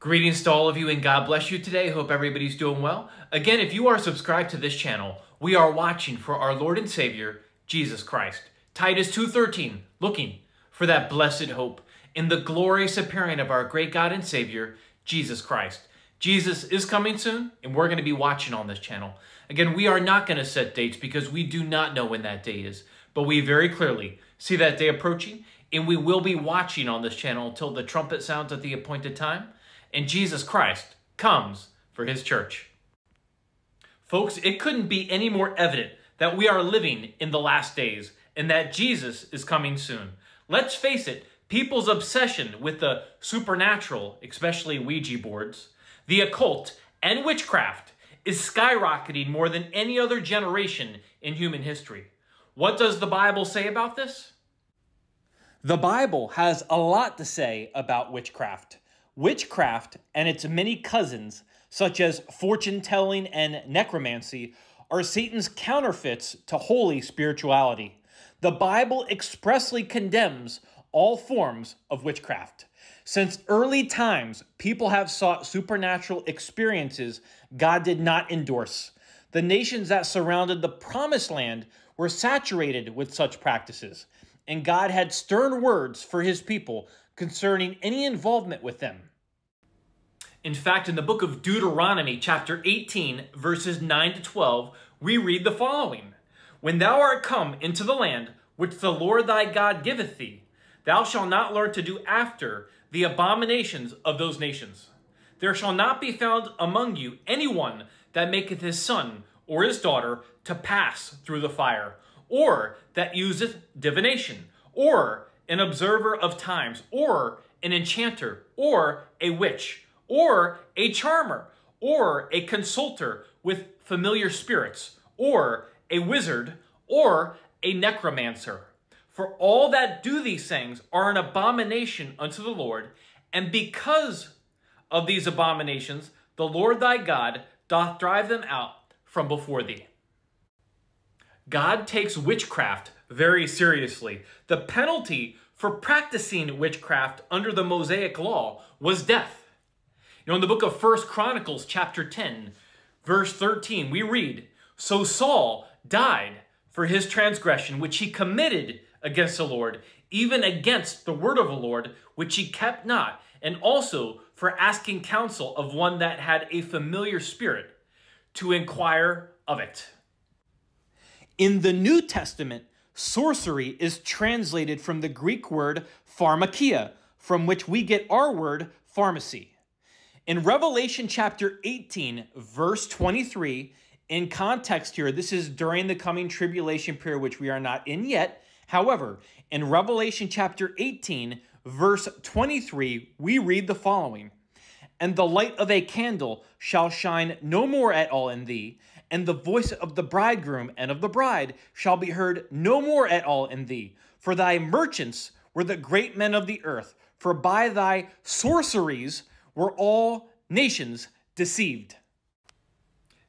Greetings to all of you and God bless you today. Hope everybody's doing well. Again, if you are subscribed to this channel, we are watching for our Lord and Savior, Jesus Christ. Titus 2.13, looking for that blessed hope in the glorious appearing of our great God and Savior, Jesus Christ. Jesus is coming soon, and we're going to be watching on this channel. Again, we are not going to set dates because we do not know when that day is, but we very clearly see that day approaching, and we will be watching on this channel until the trumpet sounds at the appointed time and Jesus Christ comes for his church. Folks, it couldn't be any more evident that we are living in the last days and that Jesus is coming soon. Let's face it, people's obsession with the supernatural, especially Ouija boards, the occult, and witchcraft is skyrocketing more than any other generation in human history. What does the Bible say about this? The Bible has a lot to say about witchcraft. Witchcraft and its many cousins, such as fortune telling and necromancy, are Satan's counterfeits to holy spirituality. The Bible expressly condemns all forms of witchcraft. Since early times, people have sought supernatural experiences God did not endorse. The nations that surrounded the promised land were saturated with such practices, and God had stern words for his people concerning any involvement with them. In fact, in the book of Deuteronomy, chapter 18, verses 9 to 12, we read the following When thou art come into the land which the Lord thy God giveth thee, thou shalt not learn to do after the abominations of those nations. There shall not be found among you any one that maketh his son or his daughter to pass through the fire, or that useth divination, or an observer of times, or an enchanter, or a witch or a charmer, or a consulter with familiar spirits, or a wizard, or a necromancer. For all that do these things are an abomination unto the Lord, and because of these abominations, the Lord thy God doth drive them out from before thee. God takes witchcraft very seriously. The penalty for practicing witchcraft under the Mosaic law was death. In the book of First Chronicles, chapter 10, verse 13, we read, So Saul died for his transgression, which he committed against the Lord, even against the word of the Lord, which he kept not, and also for asking counsel of one that had a familiar spirit to inquire of it. In the New Testament, sorcery is translated from the Greek word pharmakeia, from which we get our word pharmacy. In Revelation chapter 18, verse 23, in context here, this is during the coming tribulation period, which we are not in yet. However, in Revelation chapter 18, verse 23, we read the following And the light of a candle shall shine no more at all in thee, and the voice of the bridegroom and of the bride shall be heard no more at all in thee. For thy merchants were the great men of the earth, for by thy sorceries were all nations deceived.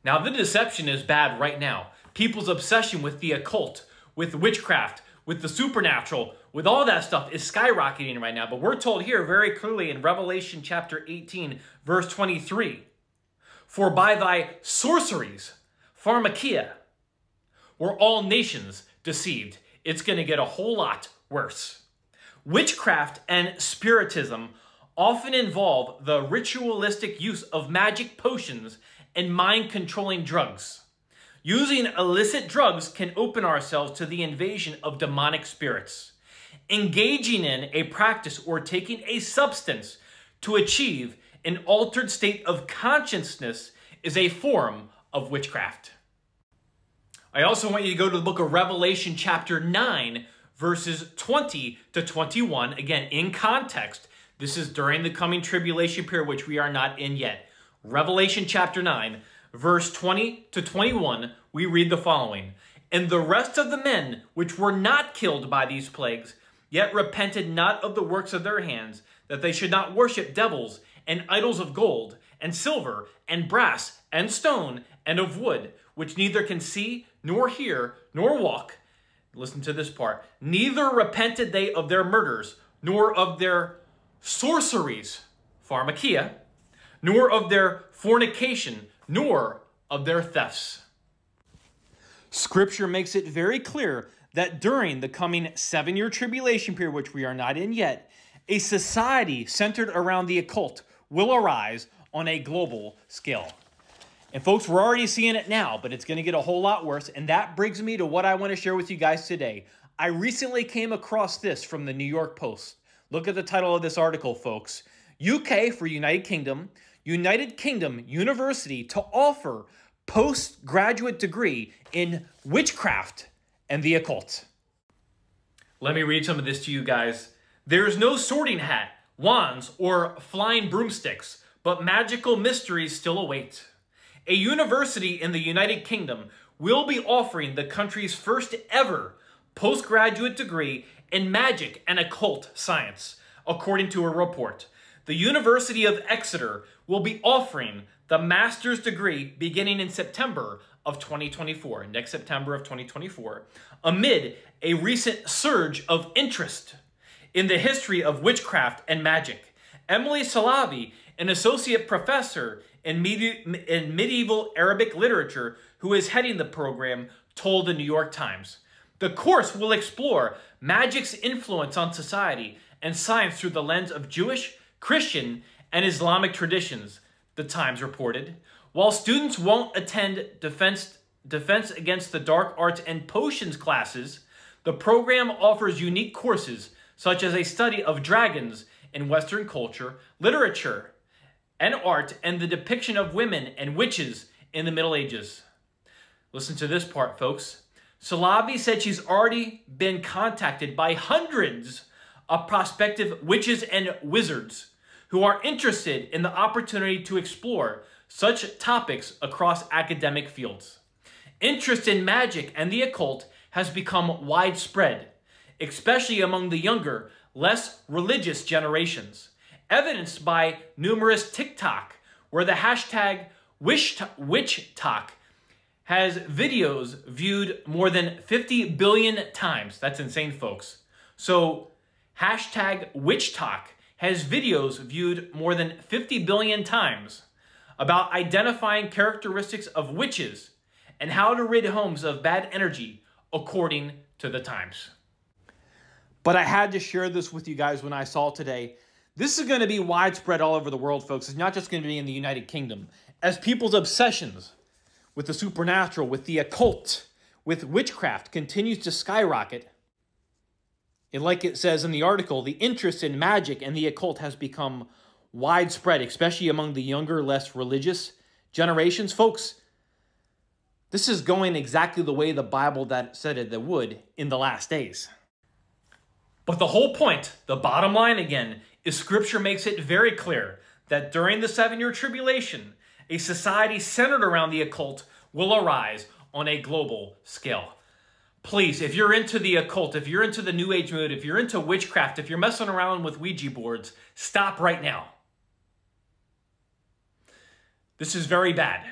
Now, the deception is bad right now. People's obsession with the occult, with witchcraft, with the supernatural, with all that stuff is skyrocketing right now. But we're told here very clearly in Revelation chapter 18, verse 23 For by thy sorceries, pharmakeia, were all nations deceived. It's going to get a whole lot worse. Witchcraft and spiritism often involve the ritualistic use of magic potions and mind controlling drugs. Using illicit drugs can open ourselves to the invasion of demonic spirits. Engaging in a practice or taking a substance to achieve an altered state of consciousness is a form of witchcraft. I also want you to go to the book of Revelation, chapter 9, verses 20 to 21, again in context, this is during the coming tribulation period, which we are not in yet. Revelation chapter 9, verse 20 to 21, we read the following And the rest of the men which were not killed by these plagues, yet repented not of the works of their hands, that they should not worship devils and idols of gold, and silver, and brass, and stone, and of wood, which neither can see, nor hear, nor walk. Listen to this part. Neither repented they of their murders, nor of their sorceries, pharmakeia, nor of their fornication, nor of their thefts. Scripture makes it very clear that during the coming seven year tribulation period, which we are not in yet, a society centered around the occult will arise on a global scale. And folks, we're already seeing it now, but it's going to get a whole lot worse. And that brings me to what I want to share with you guys today. I recently came across this from the New York Post. Look at the title of this article, folks. UK for United Kingdom, United Kingdom University to offer postgraduate degree in witchcraft and the occult. Let me read some of this to you guys. There is no sorting hat, wands, or flying broomsticks, but magical mysteries still await. A university in the United Kingdom will be offering the country's first ever postgraduate degree in magic and occult science, according to a report. The University of Exeter will be offering the master's degree beginning in September of 2024, next September of 2024, amid a recent surge of interest in the history of witchcraft and magic. Emily Salavi, an associate professor in, medi- in medieval Arabic literature who is heading the program, told the New York Times. The course will explore magic's influence on society and science through the lens of Jewish, Christian, and Islamic traditions, the Times reported. While students won't attend defense, defense against the dark arts and potions classes, the program offers unique courses such as a study of dragons in Western culture, literature, and art, and the depiction of women and witches in the Middle Ages. Listen to this part, folks. Salabi said she's already been contacted by hundreds of prospective witches and wizards who are interested in the opportunity to explore such topics across academic fields. Interest in magic and the occult has become widespread, especially among the younger, less religious generations, evidenced by numerous TikTok, where the hashtag WitchTok has videos viewed more than 50 billion times. That's insane, folks. So, hashtag WitchTok has videos viewed more than 50 billion times about identifying characteristics of witches and how to rid homes of bad energy according to the times. But I had to share this with you guys when I saw today. This is going to be widespread all over the world, folks. It's not just going to be in the United Kingdom. As people's obsessions with the supernatural, with the occult, with witchcraft continues to skyrocket, and like it says in the article, the interest in magic and the occult has become widespread, especially among the younger, less religious generations. Folks, this is going exactly the way the Bible that said it that would in the last days. But the whole point, the bottom line again, is scripture makes it very clear that during the seven year tribulation, a society centered around the occult will arise on a global scale please, if you're into the occult, if you're into the New Age mood, if you're into witchcraft, if you're messing around with Ouija boards, stop right now. This is very bad.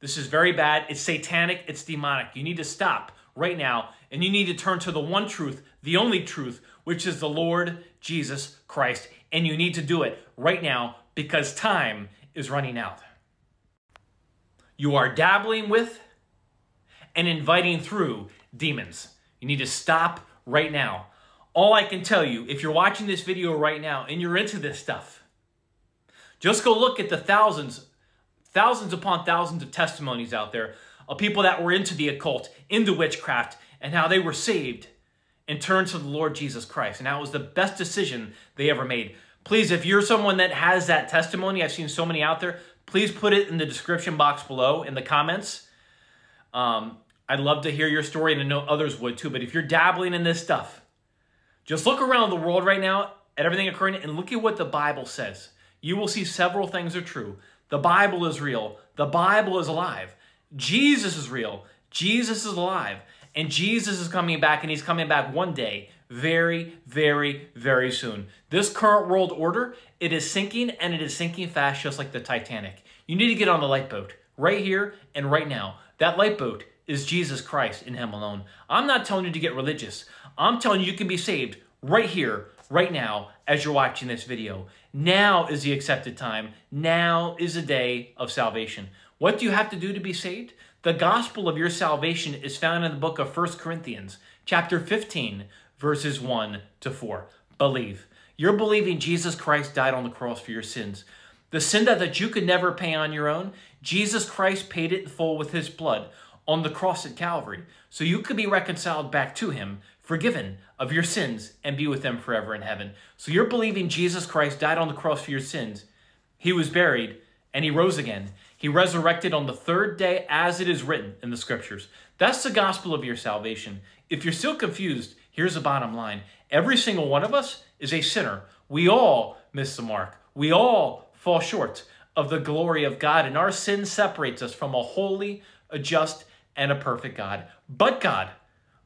This is very bad. It's satanic. It's demonic. You need to stop right now and you need to turn to the one truth, the only truth, which is the Lord Jesus Christ. And you need to do it right now because time is running out. You are dabbling with and inviting through demons. You need to stop right now. All I can tell you, if you're watching this video right now and you're into this stuff, just go look at the thousands, thousands upon thousands of testimonies out there of people that were into the occult, into witchcraft, and how they were saved and turned to the Lord Jesus Christ. And that was the best decision they ever made. Please, if you're someone that has that testimony, I've seen so many out there, please put it in the description box below in the comments. Um, I'd love to hear your story, and I know others would too. But if you're dabbling in this stuff, just look around the world right now at everything occurring and look at what the Bible says. You will see several things are true. The Bible is real. The Bible is alive. Jesus is real. Jesus is alive. And Jesus is coming back, and he's coming back one day, very, very, very soon. This current world order, it is sinking, and it is sinking fast, just like the Titanic. You need to get on the lifeboat right here and right now. That lifeboat is Jesus Christ in Him alone. I'm not telling you to get religious. I'm telling you you can be saved right here, right now as you're watching this video. Now is the accepted time. Now is the day of salvation. What do you have to do to be saved? The gospel of your salvation is found in the book of 1 Corinthians, chapter 15, verses 1 to 4. Believe. You're believing Jesus Christ died on the cross for your sins. The sin that, you could never pay on your own, Jesus Christ paid it in full with his blood on the cross at Calvary. So you could be reconciled back to him, forgiven of your sins, and be with them forever in heaven. So you're believing Jesus Christ died on the cross for your sins. He was buried and he rose again. He resurrected on the third day as it is written in the scriptures. That's the gospel of your salvation. If you're still confused, here's the bottom line. Every single one of us is a sinner. We all miss the mark. We all fall short of the glory of God, and our sin separates us from a holy, a just, and a perfect God. But God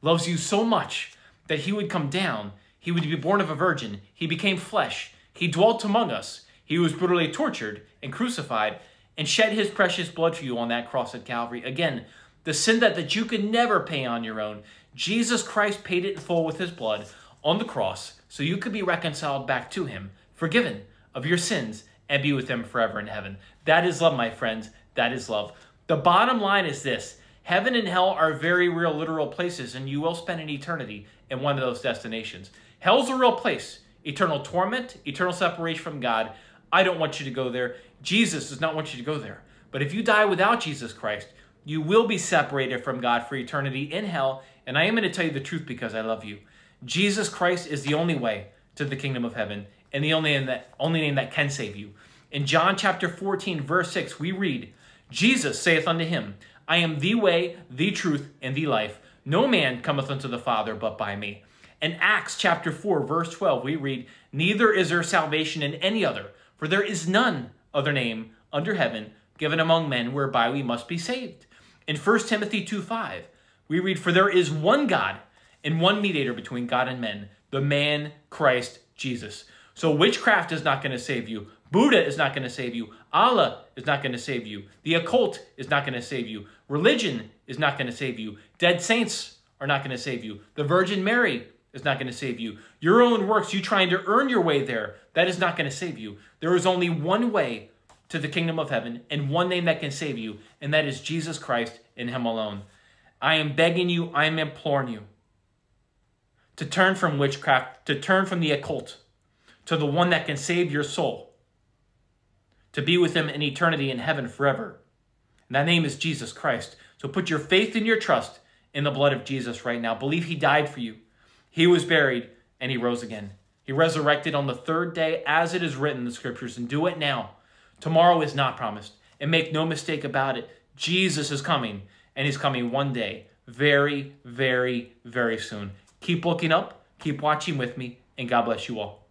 loves you so much that he would come down, he would be born of a virgin, he became flesh, he dwelt among us, he was brutally tortured and crucified, and shed his precious blood for you on that cross at Calvary. Again, the sin that, that you could never pay on your own, Jesus Christ paid it in full with his blood on the cross so you could be reconciled back to him, forgiven of your sins, and be with him forever in heaven. That is love, my friends. That is love. The bottom line is this Heaven and hell are very real, literal places, and you will spend an eternity in one of those destinations. Hell's a real place eternal torment, eternal separation from God. I don't want you to go there. Jesus does not want you to go there. But if you die without Jesus Christ, you will be separated from God for eternity in hell. And I am going to tell you the truth because I love you. Jesus Christ is the only way to the kingdom of heaven and the only name that, only name that can save you. In John chapter 14, verse 6, we read, Jesus saith unto him, I am the way, the truth, and the life. No man cometh unto the Father but by me. In Acts chapter 4, verse 12, we read, Neither is there salvation in any other, for there is none other name under heaven given among men whereby we must be saved. In 1 Timothy 2 5, we read, For there is one God and one mediator between God and men, the man Christ Jesus. So witchcraft is not going to save you. Buddha is not going to save you. Allah is not going to save you. The occult is not going to save you. Religion is not going to save you. Dead saints are not going to save you. The Virgin Mary is not going to save you. Your own works, you trying to earn your way there, that is not going to save you. There is only one way to the kingdom of heaven and one name that can save you, and that is Jesus Christ in Him alone. I am begging you, I am imploring you to turn from witchcraft, to turn from the occult, to the one that can save your soul to be with him in eternity in heaven forever. And that name is Jesus Christ. So put your faith and your trust in the blood of Jesus right now. Believe he died for you. He was buried and he rose again. He resurrected on the third day as it is written in the scriptures and do it now. Tomorrow is not promised. And make no mistake about it. Jesus is coming and he's coming one day. Very, very, very soon. Keep looking up. Keep watching with me and God bless you all.